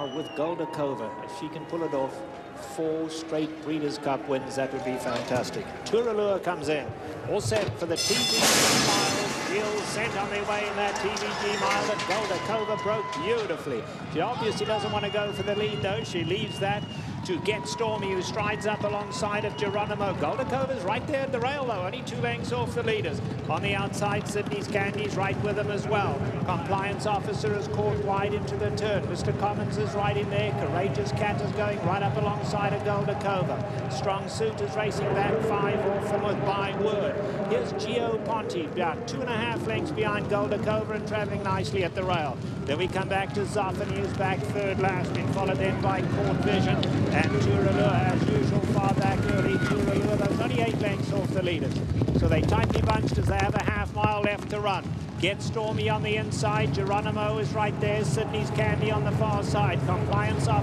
are with Goldikova. If she can pull it off, four straight Breeders' Cup wins, that would be fantastic. Turallure comes in, all set for the TVG mile. Gilles sent on their way in that TVG mile that Goldikova broke beautifully. She obviously doesn't want to go for the lead, though. She leaves that to Get Stormy, who strides up alongside of Geronimo. Goldikova's right there at the rail, though, only two lengths off the leaders. On the outside, Sidney's Candy's right with them as well. Compliance officer is caught wide into the turn. Mr. Commons is right in there. Courageous Cat is going right up alongside of Goldikova. Strong Suit is racing back five off them with Byword. Here's Gio Ponte, about two and a half lengths behind Goldikova and traveling nicely at the rail. Then we come back to Zoffany, who's back third last, been followed then by Court Vision and Turallure, as usual, far back early. Turallure, those only eight lengths off the leaders. So they tightly bunched as they have a half mile left to run. Get Stormy on the inside. Geronimo is right there. Sidney's Candy on the far side. Compliance offer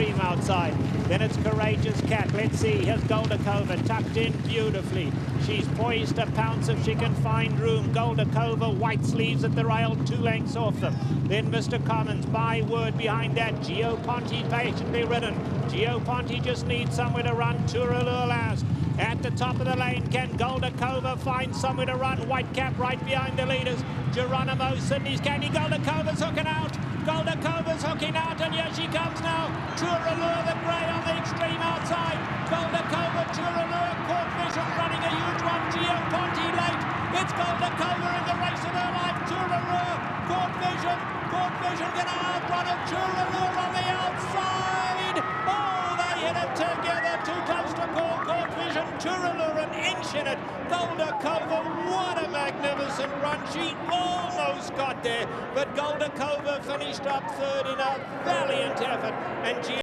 extreme outside. Then it's Courageous Cat. Let's see. Here's Goldikova tucked in beautifully. She's poised to pounce if she can find room. Goldikova, white sleeves at the rail, two lengths off them. Then Mr. Commons, Byword behind that. Gio Ponte patiently ridden. Gio Ponte just needs somewhere to run. Turallure last. At the top of the lane, can Goldikova find somewhere to run? Whitecap right behind the leaders. Geronimo, Sidney's Candy, Goldikova's hooking and here she comes now. Turallure, the grey on the extreme outside. Goldikova, Turallure, Court Vision running a huge one. Gio Ponte late. It's Goldikova in the race of her life. Turallure, Court Vision, Court Vision gonna outrun it. Turallure on the outside. Oh, they hit it together. Too close to call. Court Vision, Turallure inch in it. Goldikova, what a magnificent run. She almost got there, but Goldikova finished up third in a valiant effort. And